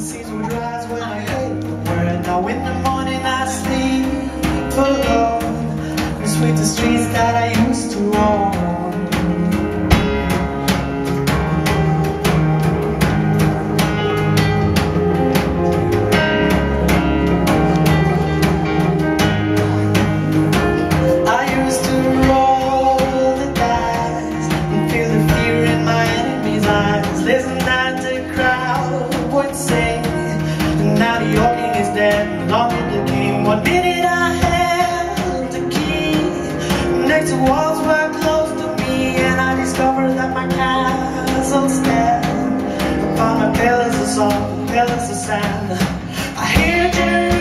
the seas would rise when I. Now in the morning I sleep alone. The sweet the streets that I used to roam. Its walls were closed to me And I discovered that my castle stands Upon my pillars of salt, pillars of sand. I hear you